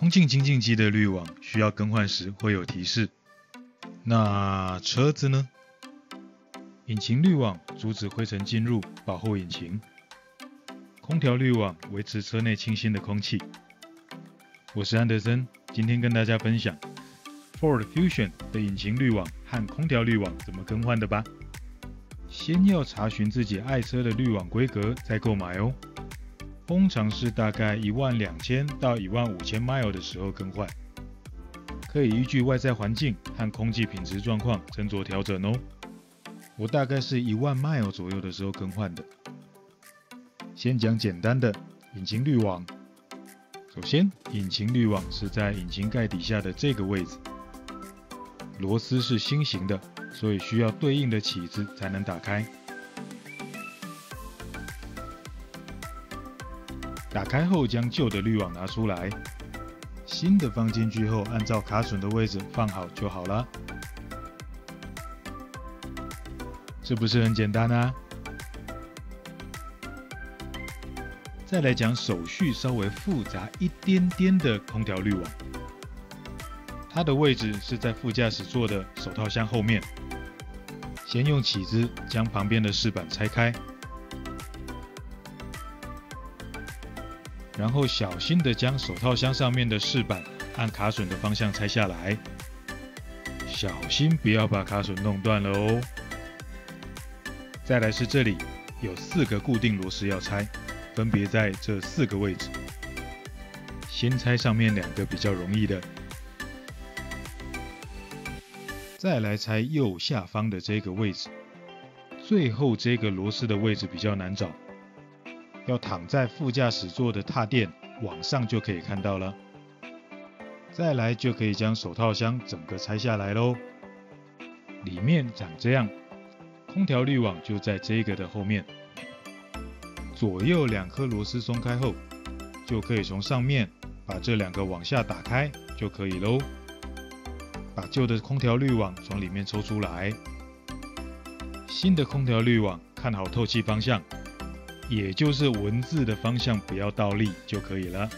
空气清净机的滤网需要更换时会有提示。那车子呢？引擎滤网阻止灰尘进入，保护引擎。空调滤网维持车内清新的空气。我是安德森，今天跟大家分享 Ford Fusion 的引擎滤网和空调滤网怎么更换的吧。先要查询自己爱车的滤网规格再购买哦。通常是大概一万两千到一万五千 mile 的时候更换，可以依据外在环境和空气品质状况斟酌调整哦。我大概是一万 mile 左右的时候更换的。先讲简单的引擎滤网。首先，引擎滤网是在引擎盖底下的这个位置，螺丝是心形的，所以需要对应的起子才能打开。打开后，将旧的滤网拿出来，新的放进去后，按照卡榫的位置放好就好了。是不是很简单啊？再来讲手续稍微复杂一点点的空调滤网，它的位置是在副驾驶座的手套箱后面。先用起子将旁边的饰板拆开。然后小心的将手套箱上面的饰板按卡榫的方向拆下来，小心不要把卡榫弄断了哦。再来是这里有四个固定螺丝要拆，分别在这四个位置。先拆上面两个比较容易的，再来拆右下方的这个位置，最后这个螺丝的位置比较难找。要躺在副驾驶座的踏垫往上就可以看到了。再来就可以将手套箱整个拆下来喽。里面长这样，空调滤网就在这个的后面。左右两颗螺丝松开后，就可以从上面把这两个往下打开就可以喽。把旧的空调滤网从里面抽出来，新的空调滤网看好透气方向。也就是文字的方向不要倒立就可以了。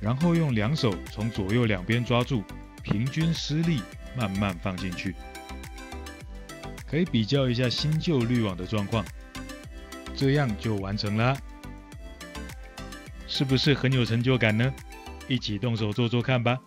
然后用两手从左右两边抓住，平均施力，慢慢放进去。可以比较一下新旧滤网的状况，这样就完成了。是不是很有成就感呢？一起动手做做看吧。